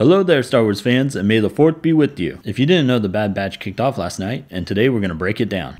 Hello there, Star Wars fans, and may the 4th be with you. If you didn't know, the Bad Batch kicked off last night, and today we're going to break it down.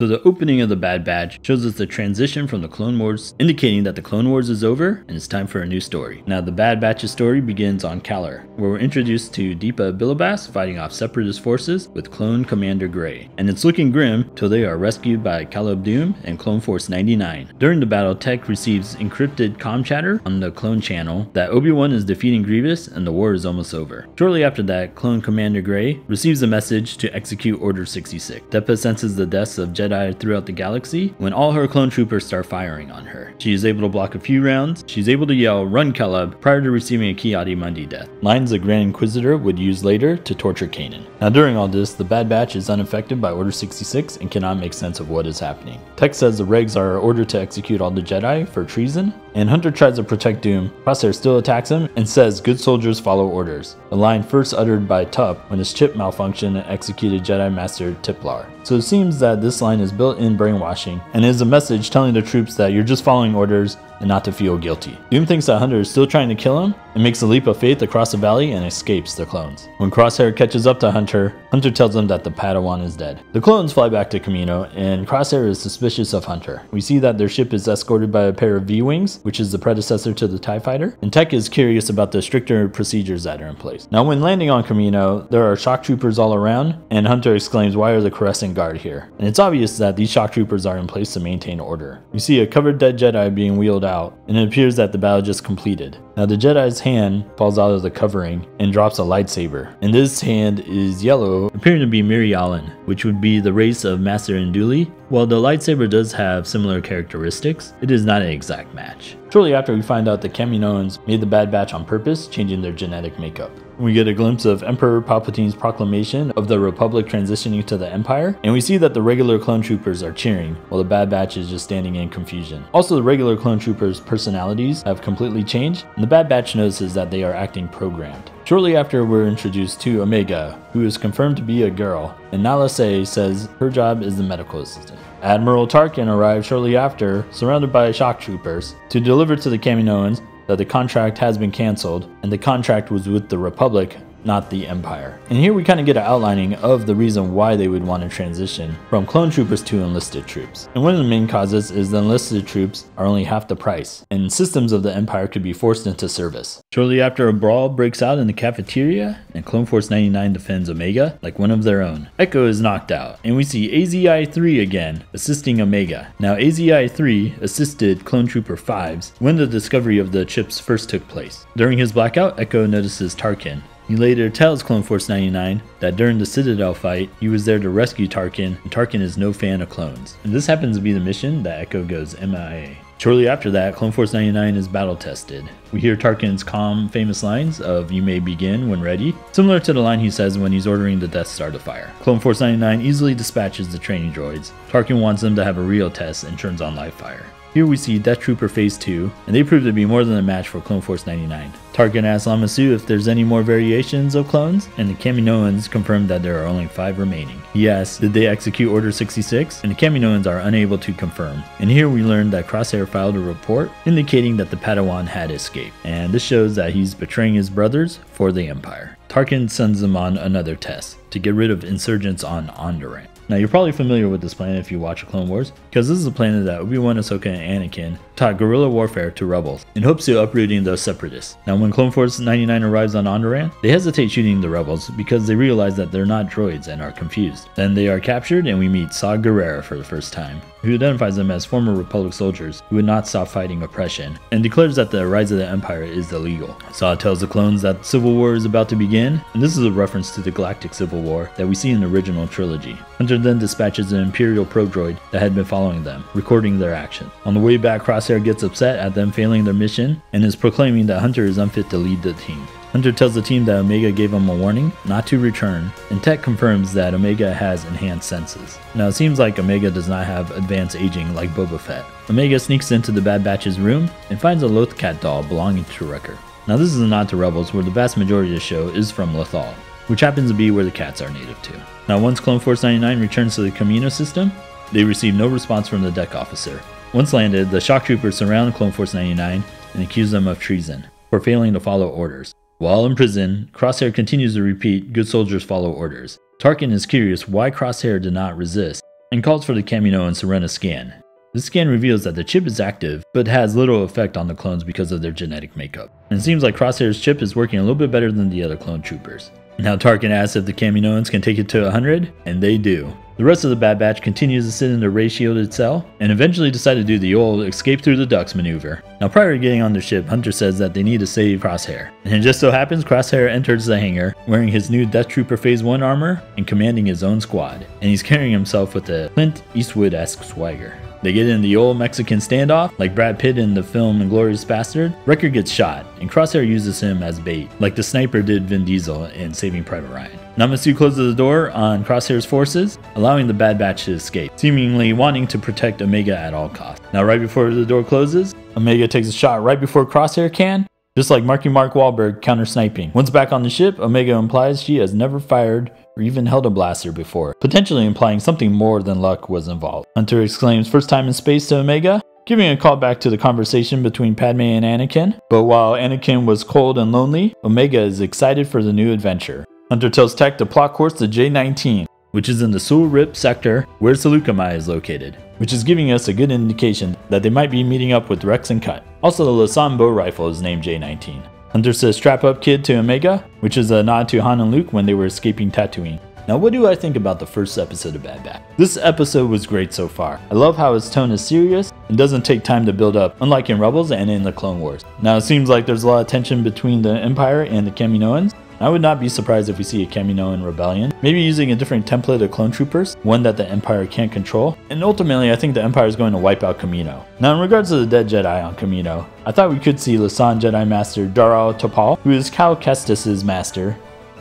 So the opening of the Bad Batch shows us the transition from the Clone Wars, indicating that the Clone Wars is over and it's time for a new story. Now the Bad Batch's story begins on Kaller, where we're introduced to Depa Billaba fighting off Separatist forces with Clone Commander Grey. And it's looking grim till they are rescued by Caleb Dume and Clone Force 99. During the battle, Tech receives encrypted comm chatter on the Clone channel that Obi-Wan is defeating Grievous and the war is almost over. Shortly after that, Clone Commander Grey receives a message to execute Order 66. Depa senses the deaths of Jedi Jedi throughout the galaxy when all her clone troopers start firing on her. She is able to block a few rounds, she's able to yell, Run Caleb, prior to receiving a Ki-Adi-Mundi death. Lines the Grand Inquisitor would use later to torture Kanan. Now during all this, the Bad Batch is unaffected by Order 66 and cannot make sense of what is happening. Tech says the regs are ordered to execute all the Jedi for treason, and Hunter tries to protect Dume. Crosshair still attacks him and says good soldiers follow orders, a line first uttered by Tup when his chip malfunctioned and executed Jedi Master Tiplar. So it seems that this line is built-in brainwashing and is a message telling the troops that you're just following orders and not to feel guilty. Dume thinks that Hunter is still trying to kill him and makes a leap of faith across the valley and escapes the clones. When Crosshair catches up to Hunter, Hunter tells him that the Padawan is dead. The clones fly back to Kamino and Crosshair is suspicious of Hunter. We see that their ship is escorted by a pair of V-Wings, which is the predecessor to the TIE Fighter, and Tech is curious about the stricter procedures that are in place. Now when landing on Kamino, there are shock troopers all around, and Hunter exclaims why are the Coruscant Guard here? And it's obvious that these shock troopers are in place to maintain order. We see a covered dead Jedi being wheeled out, and it appears that the battle just completed. Now the Jedi's hand falls out of the covering and drops a lightsaber, and this hand is yellow, appearing to be Mirialan, which would be the race of Master Nduli. While the lightsaber does have similar characteristics, it is not an exact match. Shortly after we find out the Kaminoans made the Bad Batch on purpose, changing their genetic makeup. We get a glimpse of Emperor Palpatine's proclamation of the Republic transitioning to the Empire, and we see that the regular clone troopers are cheering, while the Bad Batch is just standing in confusion. Also, the regular clone troopers' personalities have completely changed, and the Bad Batch notices that they are acting programmed. Shortly after, we're introduced to Omega, who is confirmed to be a girl, and Nala Se says her job is the medical assistant. Admiral Tarkin arrives shortly after, surrounded by shock troopers, to deliver to the Kaminoans that the contract has been cancelled, and the contract was with the Republic, not the Empire. And here we kind of get an outlining of the reason why they would want to transition from clone troopers to enlisted troops. And one of the main causes is the enlisted troops are only half the price, and systems of the Empire could be forced into service. Shortly after a brawl breaks out in the cafeteria, and Clone Force 99 defends Omega like one of their own. Echo is knocked out, and we see AZI-3 again, assisting Omega. Now AZI-3 assisted Clone Trooper Fives when the discovery of the chips first took place. During his blackout, Echo notices Tarkin, he later tells Clone Force 99 that during the Citadel fight, he was there to rescue Tarkin, and Tarkin is no fan of clones. And this happens to be the mission that Echo goes MIA. Shortly after that, Clone Force 99 is battle tested. We hear Tarkin's calm, famous lines of you may begin when ready, similar to the line he says when he's ordering the Death Star to fire. Clone Force 99 easily dispatches the training droids. Tarkin wants them to have a real test and turns on live fire. Here we see Death Trooper Phase 2, and they prove to be more than a match for Clone Force 99. Tarkin asks Lama Su if there's any more variations of clones, and the Kaminoans confirm that there are only 5 remaining. Asks, did they execute Order 66? And the Kaminoans are unable to confirm. And here we learn that Crosshair filed a report indicating that the Padawan had escaped, and this shows that he's betraying his brothers for the Empire. Tarkin sends them on another test to get rid of insurgents on Onderon. Now you're probably familiar with this planet if you watch Clone Wars, because this is a planet that Obi-Wan, Ahsoka, and Anakin taught guerrilla warfare to rebels in hopes of uprooting those separatists. Now when Clone Force 99 arrives on Onderon, they hesitate shooting the rebels because they realize that they're not droids and are confused. Then they are captured and we meet Saw Gerrera for the first time, who identifies them as former Republic soldiers who would not stop fighting oppression, and declares that the rise of the Empire is illegal. Saw tells the clones that Civil War is about to begin, and this is a reference to the Galactic Civil War that we see in the original trilogy. Hunter then dispatches an Imperial probe droid that had been following them, recording their action. On the way back, Crosshair gets upset at them failing their mission and is proclaiming that Hunter is unfit to lead the team. Hunter tells the team that Omega gave him a warning not to return, and Tech confirms that Omega has enhanced senses. Now it seems like Omega does not have advanced aging like Boba Fett. Omega sneaks into the Bad Batch's room and finds a Lothcat doll belonging to Wrecker. Now this is a nod to Rebels where the vast majority of the show is from Lothal, which happens to be where the cats are native to. Now once Clone Force 99 returns to the Kamino system, they receive no response from the deck officer, Once landed, the shock troopers surround Clone Force 99 and accuse them of treason for failing to follow orders. While in prison, Crosshair continues to repeat good soldiers follow orders. Tarkin is curious why Crosshair did not resist and calls for the Kaminoan Serena scan. This scan reveals that the chip is active, but has little effect on the clones because of their genetic makeup. And it seems like Crosshair's chip is working a little bit better than the other clone troopers. Now Tarkin asks if the Kaminoans can take it to 100, and they do. The rest of the Bad Batch continues to sit in the ray shielded cell, and eventually decide to do the old escape through the ducts maneuver. Now prior to getting on their ship, Hunter says that they need to save Crosshair. And it just so happens Crosshair enters the hangar, wearing his new Death Trooper Phase 1 armor, and commanding his own squad. And he's carrying himself with a Clint Eastwood-esque swagger. They get in the old Mexican standoff, like Brad Pitt in the film Inglourious Bastard. Wrecker gets shot, and Crosshair uses him as bait, like the sniper did Vin Diesel in Saving Private Ryan. Namasu closes the door on Crosshair's forces, allowing the Bad Batch to escape, seemingly wanting to protect Omega at all costs. Now, right before the door closes, Omega takes a shot right before Crosshair can, just like Marky Mark Wahlberg counter sniping. Once back on the ship, Omega implies she has never fired or even held a blaster before, potentially implying something more than luck was involved. Hunter exclaims first time in space to Omega, giving a callback to the conversation between Padme and Anakin. But while Anakin was cold and lonely, Omega is excited for the new adventure. Hunter tells Tech to plot course to J-19, which is in the Suolriep sector where Saleucami is located, which is giving us a good indication that they might be meeting up with Rex and Cut. Also, the Lasan bow rifle is named J19. Hunter says strap up kid to Omega, which is a nod to Han and Luke when they were escaping Tatooine. Now, what do I think about the first episode of Bad Batch? This episode was great so far. I love how its tone is serious and doesn't take time to build up, unlike in Rebels and in the Clone Wars. Now, it seems like there's a lot of tension between the Empire and the Kaminoans, I would not be surprised if we see a Kaminoan rebellion, maybe using a different template of clone troopers, one that the Empire can't control. And ultimately, I think the Empire is going to wipe out Kamino. Now, in regards to the dead Jedi on Kamino, I thought we could see Lasan Jedi Master Jaro Tapal, who is Cal Kestis' master,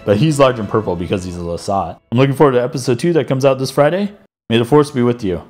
but he's large and purple because he's a Lasat. I'm looking forward to episode 2 that comes out this Friday. May the Force be with you.